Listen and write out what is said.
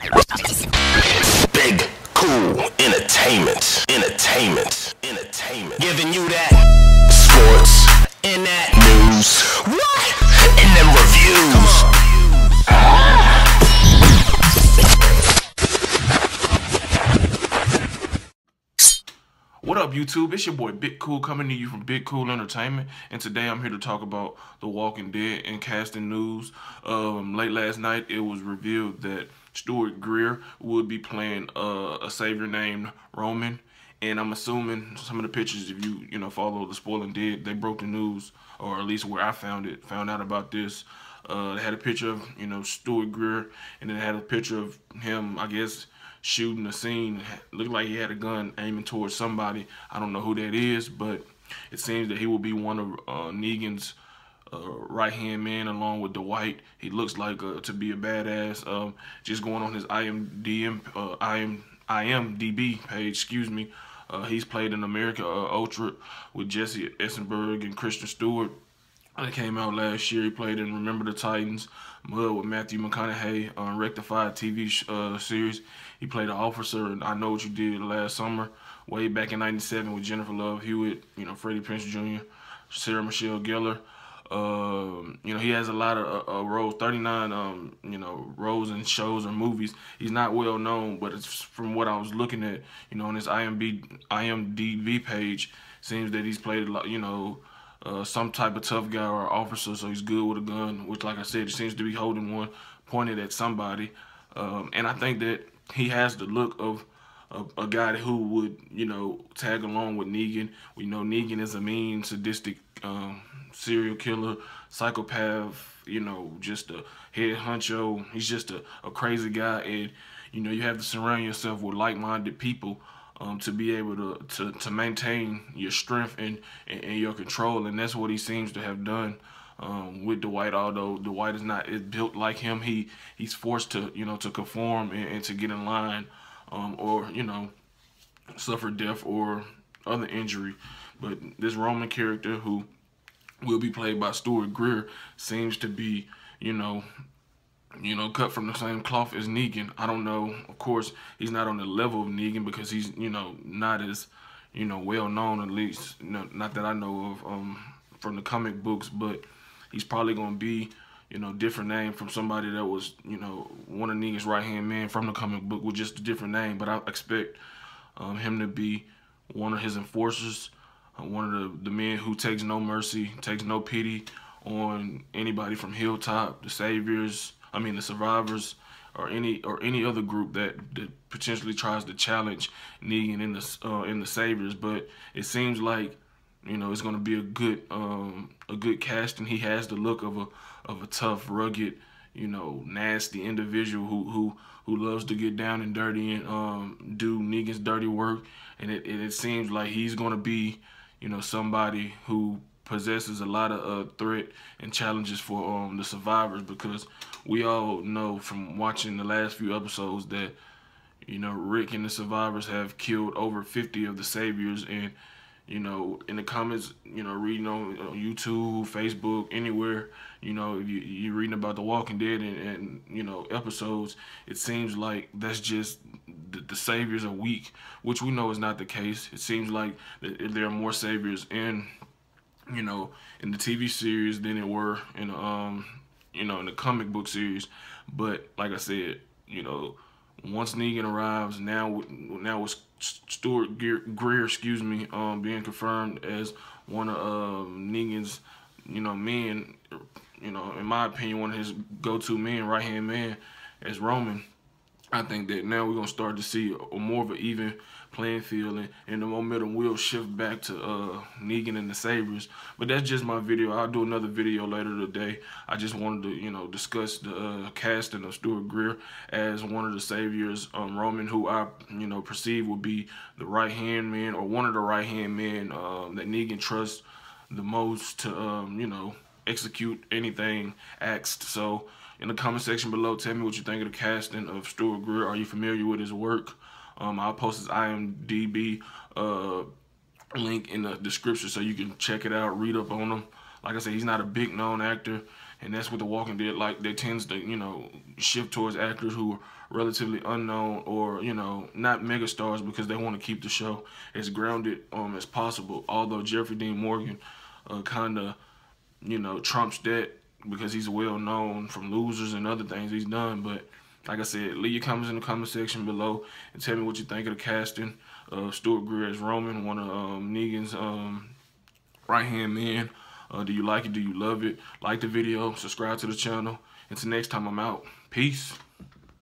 Big Kool entertainment, entertainment, entertainment. Giving you that sports and that news. What? What up, YouTube? It's your boy Big Kool coming to you from Big Kool Entertainment, and today I'm here to talk about The Walking Dead and casting news. Um, late last night, it was revealed that Stuart Greer would be playing uh, a savior named Roman, and I'm assuming some of the pictures, if you you know follow the Spoiling Dead, they broke the news, or at least where I found it, found out about this. Uh, they had a picture of you know Stuart Greer, and then they had a picture of him, I guess shooting a scene. Looked like he had a gun aiming towards somebody. I don't know who that is, but it seems that he will be one of uh, Negan's uh, right hand man along with Dwight. He looks like uh, to be a badass. Um, just going on his IMDM, uh, IM, IMDb page, excuse me. Uh, he's played in America uh, Ultra with Jesse Eisenberg and Kristen Stewart. That came out last year. He played in Remember the Titans, Mud with Matthew McConaughey on Rectified TV uh, series. He played an officer in I Know What You Did last summer, way back in '97 with Jennifer Love Hewitt, you know Freddie Prinze Jr., Sarah Michelle Gellar. Um, you know he has a lot of uh, uh, roles, 39, um, you know, roles in shows or movies. He's not well known, but it's from what I was looking at, you know, on his IMB, IMDb page, seems that he's played a lot, you know uh, some type of tough guy or officer, so he's good with a gun, which, like I said, he seems to be holding one pointed at somebody. Um, and I think that he has the look of a, a, guy who would, you know, tag along with Negan. We know Negan is a mean, sadistic um, serial killer, psychopath, you know, just a head honcho. He's just a, a crazy guy. And, you know, you have to surround yourself with like-minded people um, to be able to, to, to maintain your strength and, and, and, your control. And that's what he seems to have done um, with Dwight. Although Dwight is not is built like him, he he's forced to you know to conform and, and to get in line, um, or you know suffer death or other injury. But this Roman character who will be played by Stuart Greer seems to be you know you know, cut from the same cloth as Negan. I don't know. Of course, he's not on the level of Negan because he's, you know, not as, you know, well known at least. You know, not that I know of um, from the comic books, but he's probably gonna be, you know, different name from somebody that was, you know, one of Negan's right hand men from the comic book with just a different name. But I expect um, him to be one of his enforcers, uh, one of the, the men who takes no mercy, takes no pity on anybody from Hilltop, the Saviors. I mean the survivors or any or any other group that, that potentially tries to challenge Negan in the uh, in the Saviors. But it seems like you know it's going to be a good um, a good casting. He has the look of a of a tough, rugged, you know, nasty individual who who who loves to get down and dirty and um, do Negan's dirty work. And it, it, it seems like he's going to be you know somebody who possesses a lot of uh, threat and challenges for um, the survivors because we all know from watching the last few episodes that you know Rick and the survivors have killed over 50 of the saviors and you know in the comments you know reading on, YouTube Facebook anywhere you know you, you're reading about the Walking Dead and, and you know episodes it seems like that's just the, the saviors are weak which we know is not the case. It seems like there are more saviors in you know, in the TV series than it were in um, you know, in the comic book series. But like I said, you know, once Negan arrives, now now with Stuart Greer, excuse me, um, being confirmed as one of um, Negan's, you know, men, you know, in my opinion, one of his go-to men, right-hand man, as Roman. I think that now we're gonna start to see a, more of an even playing field and, and the momentum will shift back to uh, Negan and the Saviors. But that's just my video. I'll do another video later today. I just wanted to, you know, discuss the uh, casting of Stuart Greer as one of the Saviors, um, Roman, who I, you know, perceive will be the right-hand man or one of the right-hand men um, that Negan trusts the most to, um, you know, execute anything asked. So in the comment section below, tell me what you think of the casting of Stuart Greer. Are you familiar with his work? Um, I'll post his IMDb uh, link in the description so you can check it out, read up on him. Like I said, he's not a big known actor. and that's what The Walking Dead like. They tends to you know shift towards actors who are relatively unknown or you know not megastars because they want to keep the show as grounded um as possible. Although Jeffrey Dean Morgan uh, kind of you know trumps that because he's well known from losers and other things he's done, but. Like I said, leave your comments in the comment section below and tell me what you think of the casting. Uh, Stuart Greer as Roman, one of um, Negan's um, right hand man. Uh, do you like it? Do you love it? Like the video, subscribe to the channel. Until next time, I'm out. Peace.